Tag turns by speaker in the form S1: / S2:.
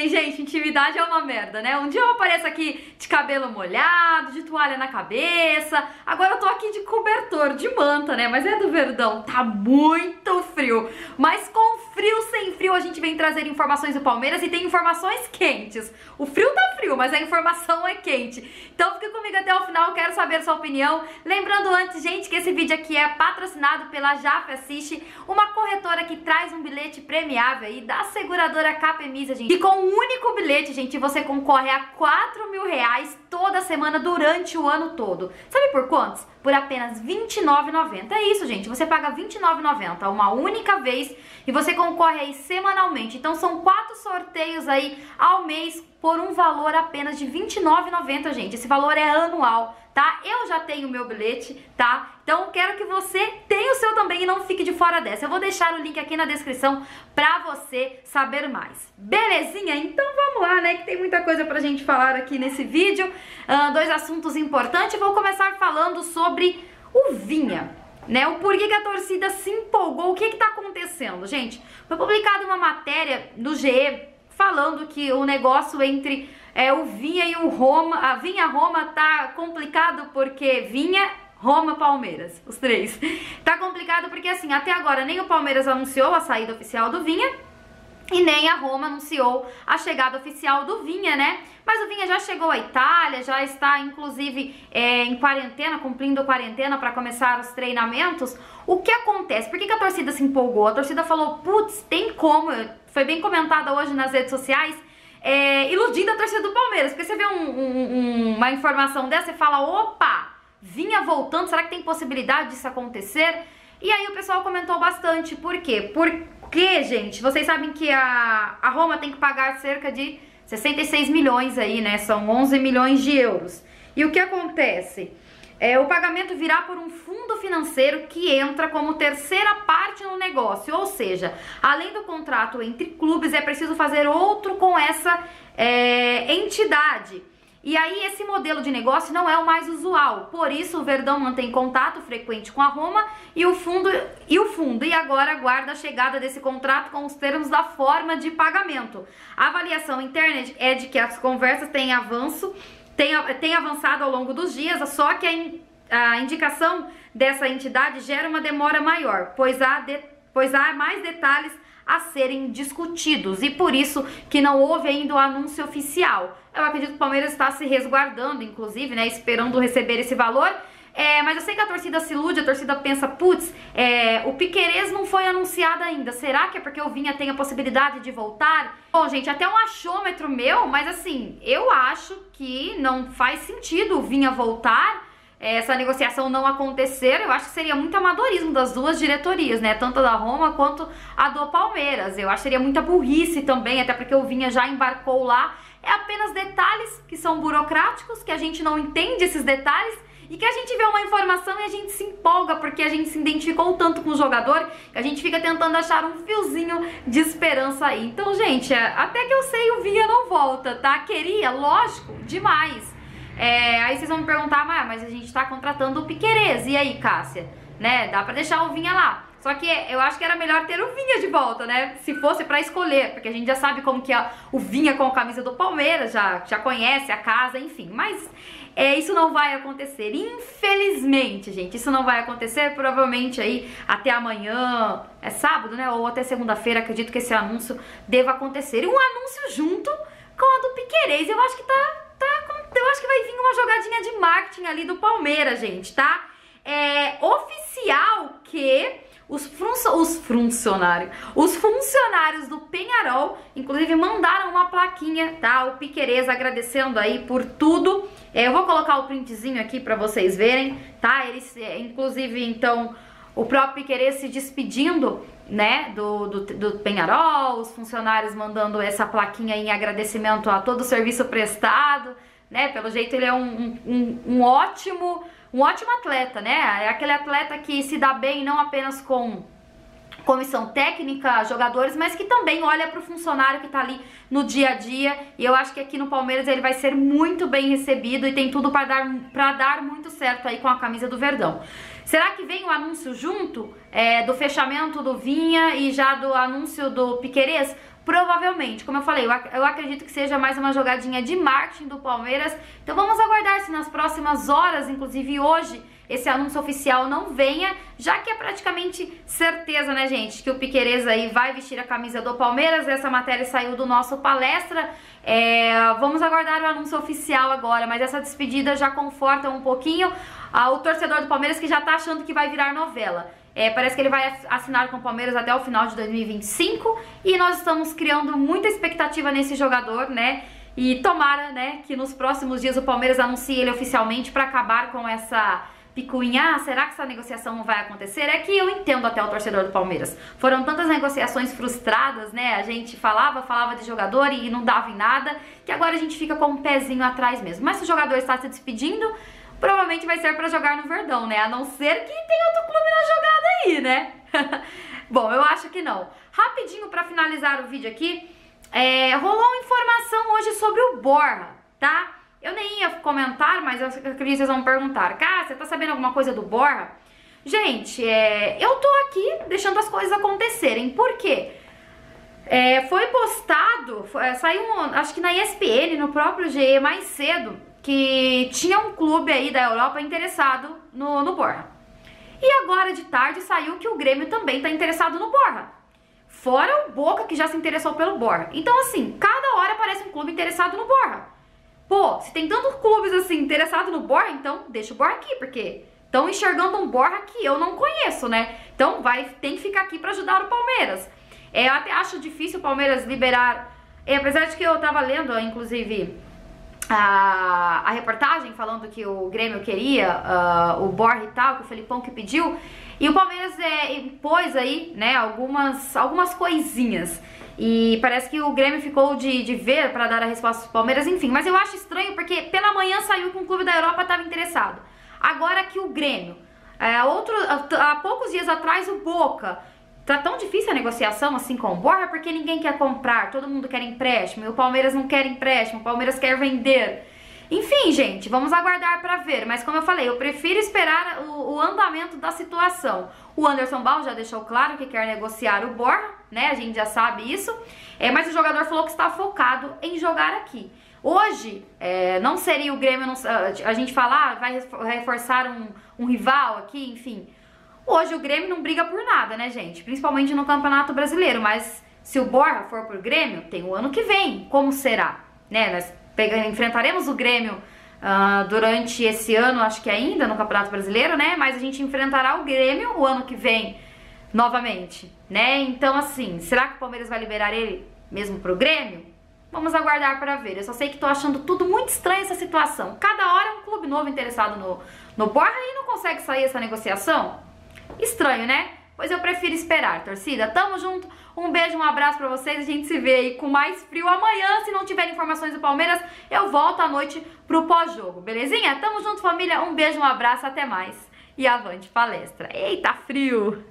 S1: hein, gente? Intimidade é uma merda, né? Um dia eu apareço aqui de cabelo molhado, de toalha na cabeça. Agora eu tô aqui de cobertor, de manta, né? Mas é do Verdão, tá muito frio. Mas com frio frio a gente vem trazer informações do Palmeiras e tem informações quentes. O frio tá frio, mas a informação é quente. Então fica comigo até o final, quero saber sua opinião. Lembrando antes, gente, que esse vídeo aqui é patrocinado pela Jaf Assiste, uma corretora que traz um bilhete premiável aí da seguradora Capemisa, gente. E com um único bilhete, gente, você concorre a 4 mil reais toda semana durante o ano todo. Sabe por quantos? Por apenas R$29,90. É isso, gente. Você paga R$29,90 uma única vez e você concorre aí semanalmente. Então são quatro sorteios aí ao mês por um valor apenas de R$29,90, gente. Esse valor é anual tá? Eu já tenho o meu bilhete, tá? Então quero que você tenha o seu também e não fique de fora dessa. Eu vou deixar o link aqui na descrição pra você saber mais. Belezinha? Então vamos lá, né? Que tem muita coisa pra gente falar aqui nesse vídeo. Uh, dois assuntos importantes. Vou começar falando sobre o Vinha. Né, o porquê que a torcida se empolgou, o que que tá acontecendo? Gente, foi publicada uma matéria do GE falando que o negócio entre é, o Vinha e o Roma, a Vinha Roma tá complicado porque Vinha Roma, Palmeiras, os três. Tá complicado porque assim, até agora nem o Palmeiras anunciou a saída oficial do Vinha e nem a Roma anunciou a chegada oficial do Vinha, né? Mas o Vinha já chegou à Itália, já está inclusive é, em quarentena, cumprindo quarentena para começar os treinamentos. O que acontece? Por que, que a torcida se empolgou? A torcida falou, putz, tem como, foi bem comentada hoje nas redes sociais, é, iludindo a torcida do Palmeiras. Porque você vê um, um, uma informação dessa e fala, opa, vinha voltando, será que tem possibilidade disso acontecer? E aí o pessoal comentou bastante, por quê? Porque, gente, vocês sabem que a, a Roma tem que pagar cerca de 66 milhões aí, né? São 11 milhões de euros. E o que acontece? É, o pagamento virá por um fundo financeiro que entra como terceira parte no negócio, ou seja, além do contrato entre clubes, é preciso fazer outro com essa é, entidade. E aí esse modelo de negócio não é o mais usual. Por isso o Verdão mantém contato frequente com a Roma e o fundo e o fundo e agora aguarda a chegada desse contrato com os termos da forma de pagamento. A avaliação interna é de que as conversas têm avanço tem, tem avançado ao longo dos dias, só que a, in, a indicação dessa entidade gera uma demora maior, pois há, de, pois há mais detalhes a serem discutidos e por isso que não houve ainda o anúncio oficial. Eu acredito que o Palmeiras está se resguardando, inclusive, né, esperando receber esse valor é, mas eu sei que a torcida se ilude, a torcida pensa, putz, é, o Piquerez não foi anunciado ainda. Será que é porque o Vinha tem a possibilidade de voltar? Bom, gente, até um achômetro meu, mas assim, eu acho que não faz sentido o Vinha voltar essa negociação não acontecer, eu acho que seria muito amadorismo das duas diretorias, né? Tanto a da Roma quanto a do Palmeiras. Eu acho que seria muita burrice também, até porque o Vinha já embarcou lá. É apenas detalhes que são burocráticos, que a gente não entende esses detalhes e que a gente vê uma informação e a gente se empolga porque a gente se identificou tanto com o jogador que a gente fica tentando achar um fiozinho de esperança aí. Então, gente, é, até que eu sei o Vinha não volta, tá? Queria, lógico, demais. É, aí vocês vão me perguntar, mas a gente tá contratando o Piquerez, e aí, Cássia? Né? Dá pra deixar o Vinha lá. Só que eu acho que era melhor ter o Vinha de volta, né? Se fosse para escolher, porque a gente já sabe como que é o Vinha com a camisa do Palmeiras, já, já conhece a casa, enfim. Mas é, isso não vai acontecer. Infelizmente, gente, isso não vai acontecer. Provavelmente aí até amanhã, é sábado, né? Ou até segunda-feira, acredito que esse anúncio deva acontecer. E um anúncio junto com a do Piquerez. Eu acho que tá, tá. Eu acho que vai vir uma jogadinha de marketing ali do Palmeiras, gente, tá? É oficial que os, os funcionários, os funcionários do Penharol, inclusive, mandaram uma plaquinha, tá? O Piquerez agradecendo aí por tudo. É, eu vou colocar o printzinho aqui pra vocês verem, tá? Eles, é, inclusive, então, o próprio Piquerez se despedindo, né, do, do, do Penharol, os funcionários mandando essa plaquinha em agradecimento a todo o serviço prestado, né? Pelo jeito ele é um, um, um ótimo um ótimo atleta, né? É aquele atleta que se dá bem não apenas com comissão técnica, jogadores, mas que também olha para o funcionário que está ali no dia a dia. E eu acho que aqui no Palmeiras ele vai ser muito bem recebido e tem tudo para dar, para dar muito certo aí com a camisa do Verdão. Será que vem o anúncio junto é, do fechamento do Vinha e já do anúncio do Piquerez? Provavelmente, como eu falei, eu acredito que seja mais uma jogadinha de marketing do Palmeiras. Então vamos aguardar se nas próximas horas, inclusive hoje, esse anúncio oficial não venha, já que é praticamente certeza, né, gente, que o Piquerez aí vai vestir a camisa do Palmeiras. Essa matéria saiu do nosso palestra. É, vamos aguardar o anúncio oficial agora, mas essa despedida já conforta um pouquinho ah, o torcedor do Palmeiras que já tá achando que vai virar novela. É, parece que ele vai assinar com o Palmeiras até o final de 2025 e nós estamos criando muita expectativa nesse jogador, né? E tomara, né, que nos próximos dias o Palmeiras anuncie ele oficialmente para acabar com essa picuinha, ah, será que essa negociação não vai acontecer? É que eu entendo até o torcedor do Palmeiras. Foram tantas negociações frustradas, né? A gente falava, falava de jogador e não dava em nada, que agora a gente fica com um pezinho atrás mesmo. Mas se o jogador está se despedindo, provavelmente vai ser para jogar no Verdão, né? A não ser que tenha outro clube na jogada aí, né? Bom, eu acho que não. Rapidinho para finalizar o vídeo aqui, é, rolou informação hoje sobre o Borra, tá? Eu nem ia comentar, mas eu acredito que vocês vão perguntar. Cara, você tá sabendo alguma coisa do Borra? Gente, é, eu tô aqui deixando as coisas acontecerem. Por quê? É, foi postado, foi, é, saiu, um, acho que na ESPN, no próprio GE mais cedo, que tinha um clube aí da Europa interessado no, no Borja. E agora de tarde saiu que o Grêmio também está interessado no Borja. Fora o Boca que já se interessou pelo Borja. Então assim, cada hora aparece um clube interessado no Borja. Pô, se tem tantos clubes assim interessados no Borja, então deixa o Borja aqui, porque estão enxergando um Borja que eu não conheço, né? Então vai tem que ficar aqui para ajudar o Palmeiras. É, eu até acho difícil o Palmeiras liberar, é, apesar de que eu tava lendo, inclusive, a, a reportagem falando que o Grêmio queria, uh, o Borja e tal, que o Felipão que pediu, e o Palmeiras é, impôs aí, né, algumas, algumas coisinhas. E parece que o Grêmio ficou de, de ver para dar a resposta do Palmeiras, enfim. Mas eu acho estranho porque pela manhã saiu que um clube da Europa estava interessado. Agora que o Grêmio, é, outro, há poucos dias atrás o Boca Tá tão difícil a negociação assim com o Borja porque ninguém quer comprar, todo mundo quer empréstimo, e o Palmeiras não quer empréstimo, o Palmeiras quer vender. Enfim, gente, vamos aguardar para ver. Mas como eu falei, eu prefiro esperar o, o, andamento da situação. O Anderson Ball já deixou claro que quer negociar o Borja, né? A gente já sabe isso. É, mas o jogador falou que está focado em jogar aqui. Hoje, é, não seria o Grêmio, não, a gente falar, ah, vai reforçar um, um rival aqui, enfim. Hoje o Grêmio não briga por nada, né, gente? Principalmente no Campeonato Brasileiro, mas se o Borja for pro Grêmio, tem o ano que vem. Como será? Né? Nós enfrentaremos o Grêmio uh, durante esse ano, acho que ainda no Campeonato Brasileiro, né? Mas a gente enfrentará o Grêmio o ano que vem novamente, né? Então, assim, será que o Palmeiras vai liberar ele mesmo pro Grêmio? Vamos aguardar para ver. Eu só sei que tô achando tudo muito estranho essa situação. Cada hora é um clube novo interessado no, no Borja e não consegue sair essa negociação. Estranho, né? Pois eu prefiro esperar, torcida. Tamo junto. Um beijo, um abraço pra vocês. A gente se vê aí com mais frio amanhã. Se não tiver informações do Palmeiras, eu volto à noite pro pós-jogo, belezinha? Tamo junto, família. Um beijo, um abraço, até mais. E avante palestra. Eita, frio!